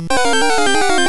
Música